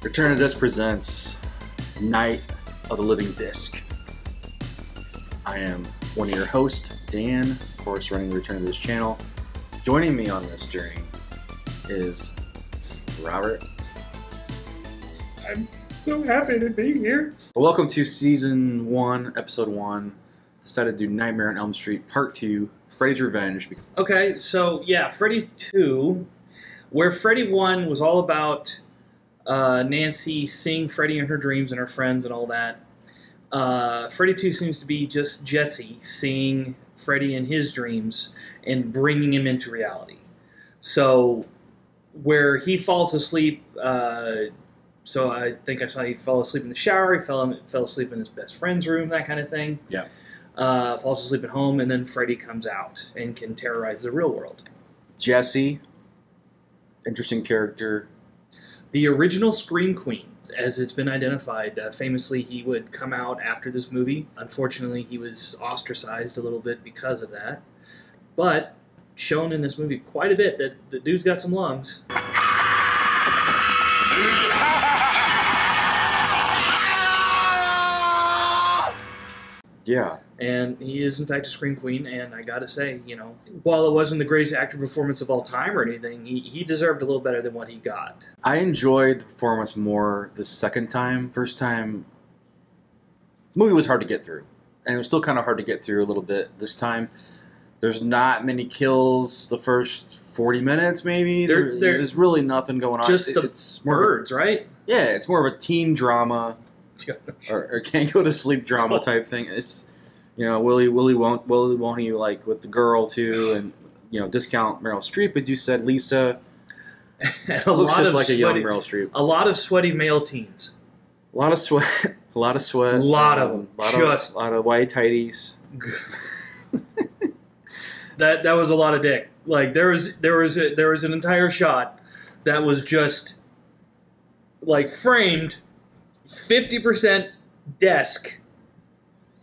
Return of Disc presents Night of the Living Disc. I am one of your hosts, Dan, of course, running the Return of Disc channel. Joining me on this journey is Robert. I'm so happy to be here. Welcome to Season 1, Episode 1. Decided to do Nightmare on Elm Street Part 2, Freddy's Revenge. Okay, so yeah, Freddy 2, where Freddy 1 was all about uh, Nancy seeing Freddy in her dreams and her friends and all that. Uh, Freddy 2 seems to be just Jesse seeing Freddy in his dreams and bringing him into reality. So, where he falls asleep, uh, so I think I saw he fell asleep in the shower, he fell, fell asleep in his best friend's room, that kind of thing. Yeah. Uh, falls asleep at home, and then Freddy comes out and can terrorize the real world. Jesse, interesting character. The original Scream Queen, as it's been identified, uh, famously, he would come out after this movie. Unfortunately, he was ostracized a little bit because of that. But shown in this movie quite a bit that the dude's got some lungs. Yeah. And he is, in fact, a Scream Queen. And I gotta say, you know, while it wasn't the greatest actor performance of all time or anything, he, he deserved a little better than what he got. I enjoyed the performance more the second time. First time, the movie was hard to get through, and it was still kind of hard to get through a little bit this time. There's not many kills the first 40 minutes, maybe. There- There- there- there's really nothing going on. Just It- the it's of a- Birds, right? yeah, it's more of a teen drama or, or can't go to sleep drama type thing. It's you know Willie Willie won't Willie won't he like with the girl too, and you know discount Meryl Streep as you said. Lisa a looks lot just of like a young sweaty, Meryl Streep. a lot of sweaty male teens. A lot of sweat. A lot of sweat. A lot of um, them. lot Just- of, lot of white tighties. that that was a lot of dick. Like there was there was a, there was an entire shot that was just like framed fifty percent desk,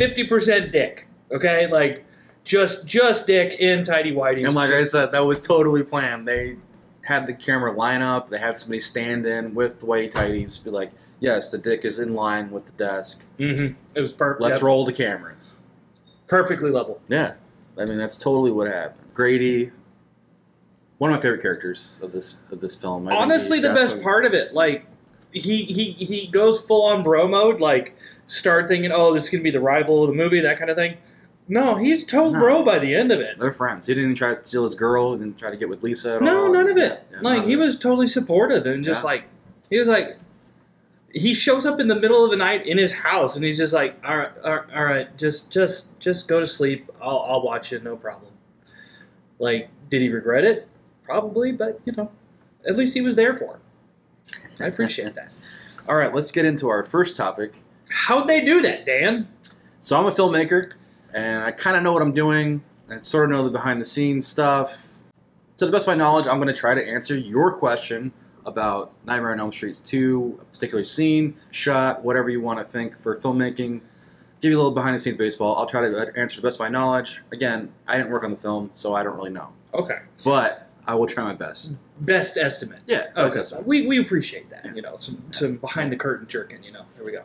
fifty percent dick. Okay, like just just dick in tidy whitey. And like I said, that was totally planned. They had the camera line up. They had somebody stand in with the whitey tighties. Be like, yes, the dick is in line with the desk. Mm-hmm. it was per- Let's yeah, roll the cameras. perfectly level. Yeah, I mean that's totally what happened. Grady, one of my favorite characters of this of this film. I Honestly, the best part of it, like he he he goes full on bro mode, like start thinking, oh, this is gonna be the rival of the movie, that kind of thing. No, he's total No. bro by the end of it. They're friends. He didn't try to steal his girl. He didn't try to get with Lisa. No, all. none of it. Yeah, like he was totally supportive and just Yeah. like he was like he shows up in the middle of the night in his house and he's just like all right all right, all right just just just go to sleep I'll, I'll watch it no problem like did he regret it probably but you know at least he was there for him i appreciate that All right, let's get into our first topic. How'd they do that dan So I'm a filmmaker, and I kind of know what I'm doing, and sort of know the behind the scenes stuff. To the best of my knowledge, I'm going to try to answer your question about Nightmare on Elm Street 2, a particular scene, shot, whatever you want to think for filmmaking. Give you a little behind the scenes baseball. I'll try to uh, answer to the best of my knowledge. Again, I didn't work on the film, so I don't really know. okay But I will try my best. best estimate Yeah, Okay, best estimate. we, we appreciate that. Yeah. You know, some, some behind the curtain jerking. You know, there we go.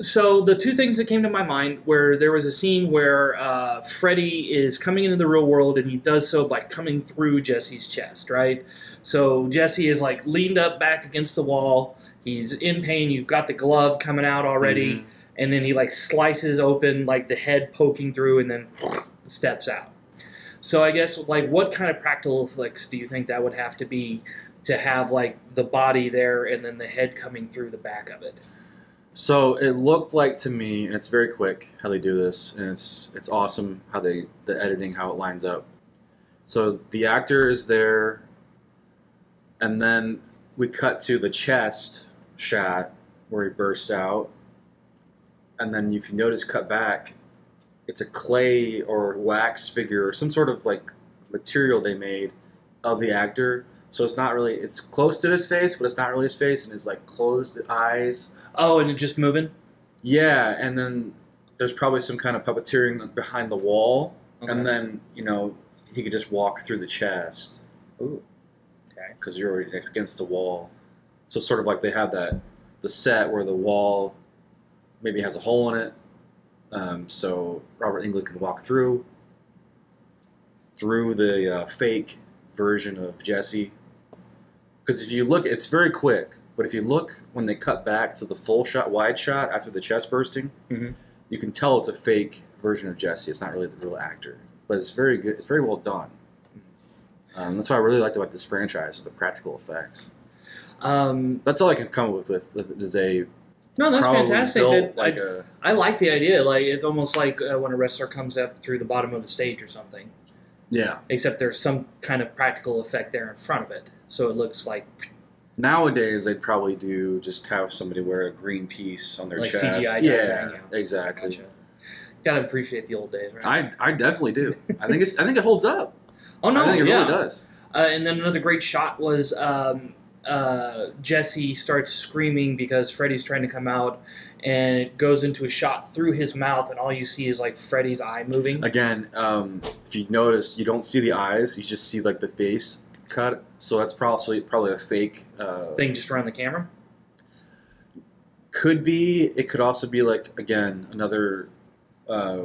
So the two things that came to my mind where there was a scene where uh, Freddy is coming into the real world and he does so by coming through Jesse's chest, right? So Jesse is like leaned up back against the wall. He's in pain. You've got the glove coming out already, Mhm. and then he like slices open like the head poking through, and then steps out. So I guess like what kind of practical effects do you think that would have to be to have like the body there and then the head coming through the back of it? So it looked like to me, and it's very quick how they do this, and it's it's awesome how they the editing how it lines up. So the actor is there, and then we cut to the chest shot where he bursts out, and then if you notice, cut back, it's a clay or wax figure or some sort of like material they made of the actor. So it's not really it's close to his face, but it's not really his face, and his like closed eyes. Oh, and it just moving. Yeah, and then there's probably some kind of puppeteering behind the wall, Okay. and then you know he could just walk through the chest Ooh. Okay. because you're already against the wall. So sort of like they have that the set where the wall maybe has a hole in it, um, so Robert Englund can walk through through the uh, fake version of Jesse. Because if you look, it's very quick. But if you look when they cut back to the full shot, wide shot after the chest bursting, Mhm. you can tell it's a fake version of Jesse. It's not really the real actor, but it's very good. It's very well done. Um, that's what I really liked about this franchise: the practical effects. Um, That's all I can come up with. with is a no, that's fantastic. That, like I, a I like the idea. Like it's almost like uh, when a wrestler comes up through the bottom of the stage or something. yeah. Except there's some kind of practical effect there in front of it, so it looks like Nowadays, they'd probably do just have somebody wear a green piece on their Like chest. CGI yeah, yeah. exactly. gotcha. Gotta appreciate the old days, right? I I definitely do. I think it's I think it holds up. oh no, I think it yeah. really does. Uh, and then another great shot was um, uh, Jesse starts screaming because Freddy's trying to come out, and it goes into a shot through his mouth, and all you see is like Freddy's eye moving. Again, um, if you notice, you don't see the eyes; you just see like the face cut. So that's probably probably a fake uh, Thing just around the camera. Could be. It could also be like again another uh,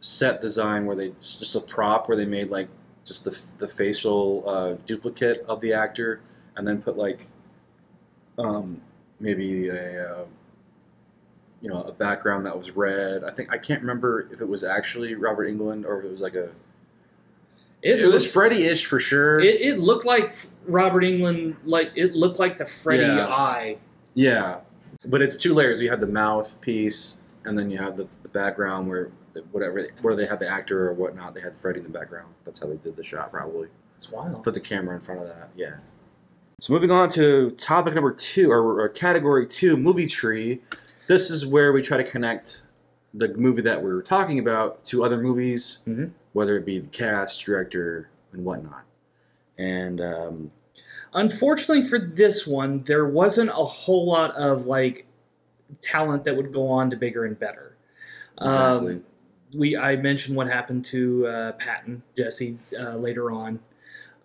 set design where they just, a prop where they made like just the, the facial uh, duplicate of the actor and then put like um, maybe a uh, you know a background that was red. I think I can't remember if it was actually Robert Englund or if it was like a It, it was Freddy-ish for sure. It, it looked like Robert Englund, like it looked like the Freddy Yeah. eye. Yeah, but it's two layers. You have the mouth piece, and then you have the, the background where the, whatever where they had the actor or whatnot. They had Freddy in the background. That's how they did the shot, probably. It's wild. Put the camera in front of that. Yeah. So moving on to topic number two, or, or category two, movie tree. This is where we try to connect the movie that we were talking about to other movies, Mhm. whether it be the cast, director, and whatnot. And um, Unfortunately for this one, there wasn't a whole lot of like talent that would go on to bigger and better. exactly. Um, we I mentioned what happened to uh, Patton Jesse uh, later on.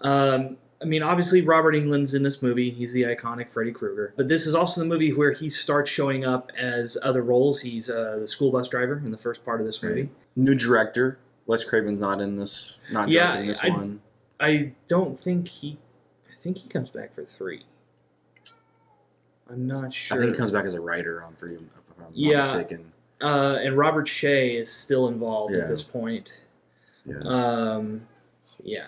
Um, I mean, obviously Robert Englund's in this movie. He's the iconic Freddy Krueger. But this is also the movie where he starts showing up as other roles. He's uh, the school bus driver in the first part of this movie. New director. Wes Craven's not in this. Not Yeah, directing this I- one. I don't think he. I think he comes back for three. I'm not sure. I think he comes back as a writer on three. If I'm Yeah. not mistaken. uh, and Robert Shaye is still involved Yeah. at this point. Yeah. Um, yeah.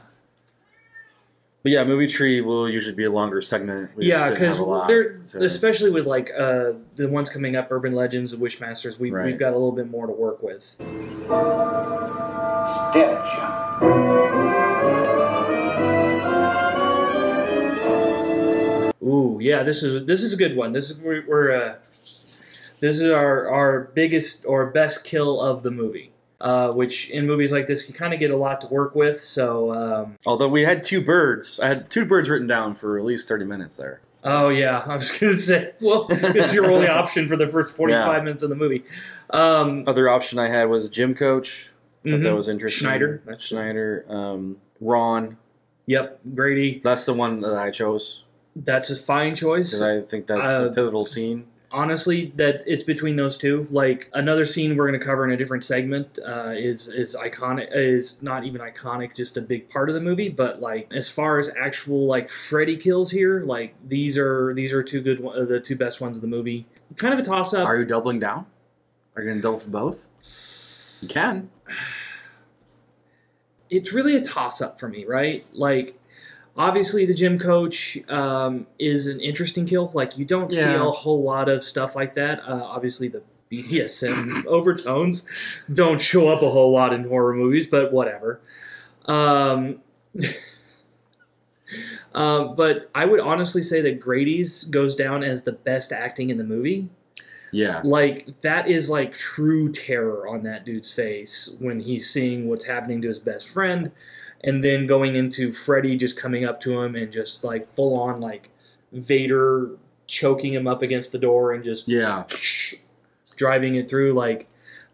But yeah, movie tree will usually be a longer segment. We yeah, because have a lot, they're so- especially with like uh, the ones coming up, Urban Legends and Wishmasters. We, Right. We've got a little bit more to work with. Stench. Ooh, yeah, this is this is a good one. This is we're, we're uh, this is our our biggest or best kill of the movie. Uh, which in movies like this you kind of get a lot to work with. So um, Although we had two birds, I had two birds written down for at least thirty minutes there. Oh yeah, I was gonna say. Well, it's your only option for the first forty-five Yeah. minutes of the movie. Um, Other option I had was gym Coach. Mhm. That was interesting. Schneider. That's Schneider. Um, Ron. Yep, Grady. That's the one that I chose That's a fine choice. because I think that's Uh, a pivotal scene. Honestly, that it's between those two. Like another scene we're gonna cover in a different segment uh, is is iconic. Is not even iconic, just a big part of the movie. But like as far as actual like Freddy kills here, like these are these are two good uh, the two best ones of the movie. Kind of a toss up. Are you doubling down? Are you going to double for both? You can. it's really a toss up for me, right? Like, obviously, the gym coach um, is an interesting kill. Like, you don't see a whole lot of stuff like that. Uh, obviously, the BDSM overtones don't show up a whole lot in horror movies, but whatever. Um, uh, but I would honestly say that Grady's goes down as the best acting in the movie Yeah. like that is like true terror on that dude's face when he's seeing what's happening to his best friend and then going into Freddy just coming up to him and just like full on like Vader choking him up against the door and just Yeah. driving it through like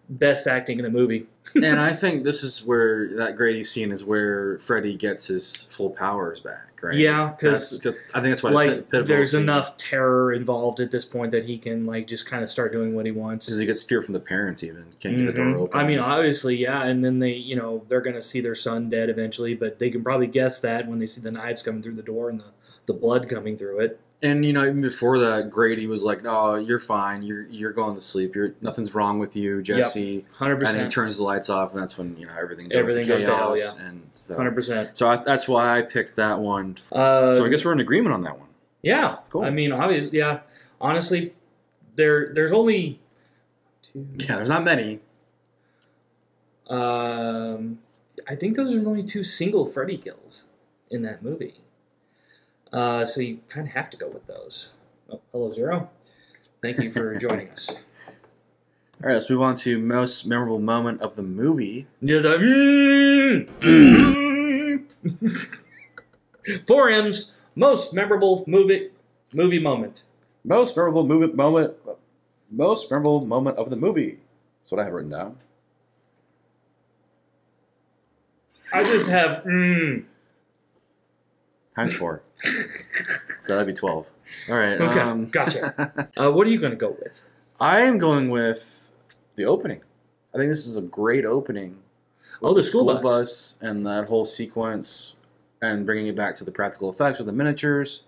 best acting in the movie and I think this is where that Grady scene is where Freddy gets his full powers back, right? Yeah, because I think that's why like there's enough terror involved at this point that he can like just kind of start doing what he wants. because he gets fear from the parents even can't get the door Mhm. open. I mean, obviously, yeah, and then they, you know, they're gonna see their son dead eventually, but they can probably guess that when they see the knives coming through the door and the, the blood coming through it. And you know even before that, Grady was like, "No, you're fine. You're you're going to sleep. You're nothing's wrong with you, Jesse." Hundred percent. And he turns the lights off, and that's when you know everything goes Everything to goes to hell, chaos. And so, hundred percent. so I, that's why I picked that one. Uh, so I guess we're in agreement on that one. yeah, Cool. I mean, obviously, yeah. Honestly, there there's only two. Yeah, there's not many. Um, I think those are the only two single Freddy kills in that movie. Uh, so you kind of have to go with those. Oh, hello, Zero. Thank you for joining us. All right, let's move on to most memorable moment of the movie. Yeah, the mm, mm. Four M's most memorable movie movie moment. Most memorable movement moment. Most memorable moment of the movie. That's what I have written down. I just have mm. Times four. so that'd be twelve. All right. Okay, um, gotcha. Uh, what are you going to go with? I am going with the opening. I think this is a great opening. Oh, the school bus. and that whole sequence, and bringing it back to the practical effects with the miniatures.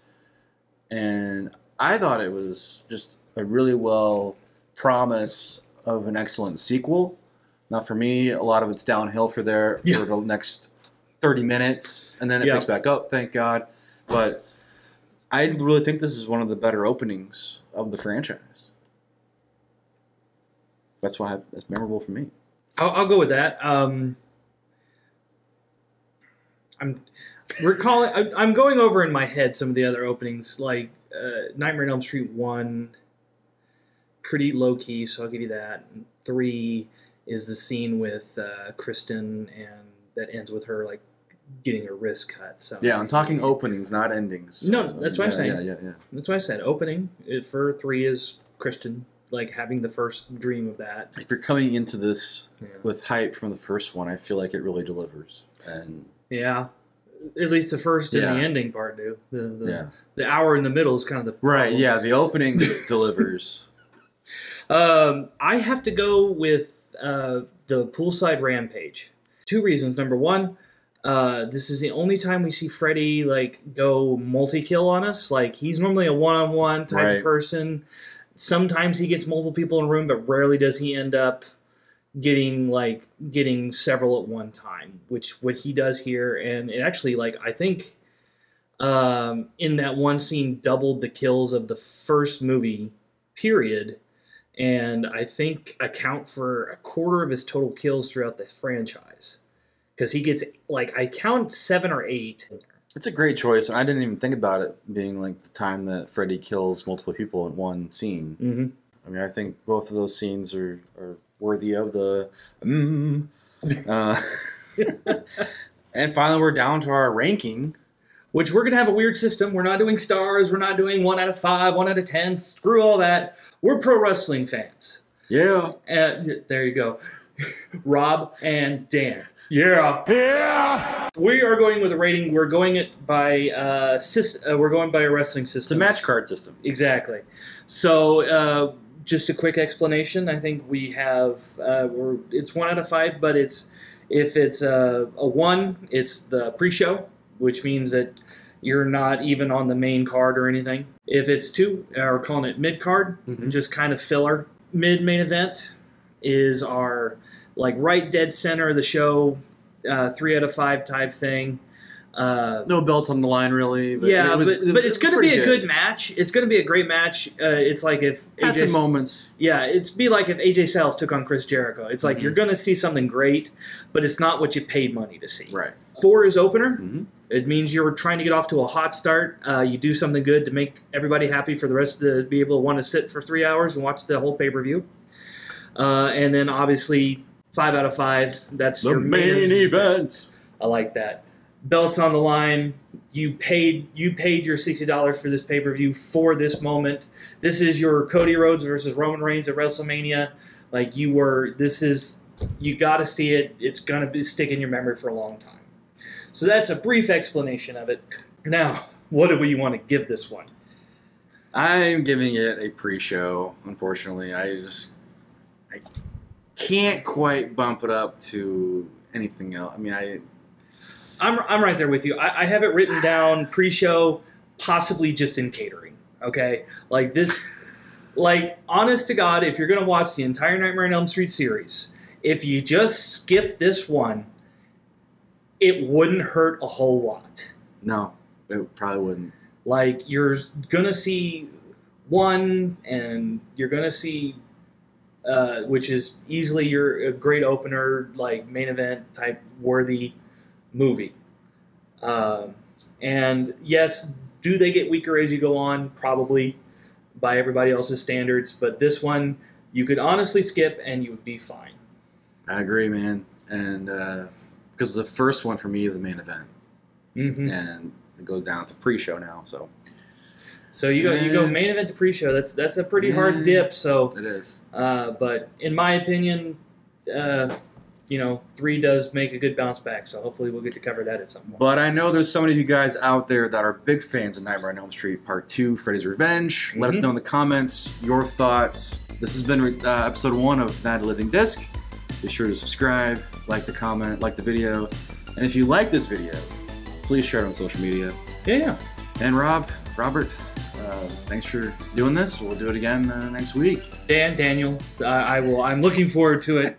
And I thought it was just a really well promise of an excellent sequel. Now, for me, a lot of it's downhill for there Yeah. for the next thirty minutes, and then it Yeah. picks back up. Thank God. But I really think this is one of the better openings of the franchise. That's why it's memorable for me. I'll, I'll go with that. Um, I'm recalling. I'm, I'm going over in my head some of the other openings, like uh, Nightmare on Elm Street one, pretty low key. So I'll give you that. And three is the scene with uh, Kristen, and that ends with her like getting her wrist cut. So Yeah, I'm talking openings, not endings. No, that's what I'm saying. Yeah, yeah, yeah. That's why I said opening for three is Kristen, like having the first dream of that. If you're coming into this Yeah. with hype from the first one, I feel like it really delivers. And Yeah. At least the first and Yeah. the ending part do. The the, yeah, the hour in the middle is kind of the right. problem. Yeah, the opening delivers. Um, I have to go with uh, the poolside rampage. Two reasons. Number one, uh, this is the only time we see Freddy like go multi kill on us. Like he's normally a one on one type Right. of person. Sometimes he gets multiple people in a room, but rarely does he end up getting like getting several at one time, which what he does here. And it actually like I think um, in that one scene doubled the kills of the first movie period and I think account for a quarter of his total kills throughout the franchise. Because he gets like I count seven or eight. It's a great choice. and I didn't even think about it being like the time that Freddy kills multiple people in one scene. Mm-hmm. I mean, I think both of those scenes are, are worthy of the. Mm, uh, and finally, we're down to our ranking. Which we're gonna have a weird system. We're not doing stars. We're not doing one out of five, one out of ten. Screw all that. We're pro wrestling fans. Yeah. And there you go, Rob and Dan. Yeah, yeah. We are going with a rating. We're going it by uh, sys- uh we're going by a wrestling It's a match card system. Exactly. So, uh, just a quick explanation. I think we have uh, we're it's one out of five, but it's if it's a, a one, it's the pre-show, which means that you're not even on the main card or anything. If it's two, or we're calling it mid card, Mhm. just kind of filler. Mid main event is our like right dead center of the show, uh, three out of five type thing. Uh, No belt on the line, really. But yeah, it was- but, it was- but it it's going to be a good. match. It's going to be a great match. Uh, it's like if Had AJ, some moments. yeah, it's be like if AJ Styles took on Chris Jericho. It's like Mhm. you're going to see something great, but it's not what you paid money to see. Right. Four is opener. hmm It means you're trying to get off to a hot start. Uh, you do something good to make everybody happy for the rest of the be able to want to sit for three hours and watch the whole pay per view. Uh, and then obviously five out of five. That's The your main ev- event. I like that. Belts on the line. You paid you paid your sixty dollars for this pay per view for this moment. This is your Cody Rhodes versus Roman Reigns at WrestleMania. Like you were. This is you got to see it. It's gonna be stick in your memory for a long time. So that's a brief explanation of it. Now, what do we want to give this one? I'm giving it a pre-show. Unfortunately, I just I can't quite bump it up to anything else. I mean, I I'm, I'm right there with you. I, I have it written down pre-show, possibly just in catering. Okay, like this, like honest to God, if you're gonna watch the entire Nightmare on Elm Street series, if you just skip this one, it wouldn't hurt a whole lot. no, it probably wouldn't. Like you're gonna see one, and you're gonna see, uh, which is easily your a great opener, like main event type worthy movie. Um, and yes, do they get weaker as you go on? Probably by everybody else's standards, but this one you could honestly skip and you would be fine. I agree, man. And because the first one for me is the main event, hmm and it goes down to pre-show now, so So you go you go main event to pre-show. That's that's a pretty Yeah. hard dip. So it is. Uh, but in my opinion, uh, you know, three does make a good bounce back. So hopefully we'll get to cover that at some point. But I know there's so many of you guys out there that are big fans of Nightmare on Elm Street Part 2, Freddy's Revenge. Let us Mhm. know in the comments your thoughts. This has been uh, episode one of Night of Living Disc. Be sure to subscribe, like the comment, like the video. And if you like this video, please share it on social media. Yeah, yeah. And Rob, Robert, uh, thanks for doing this. We'll do it again uh, next week. Dan, Daniel, uh, I will. I'm looking forward to it.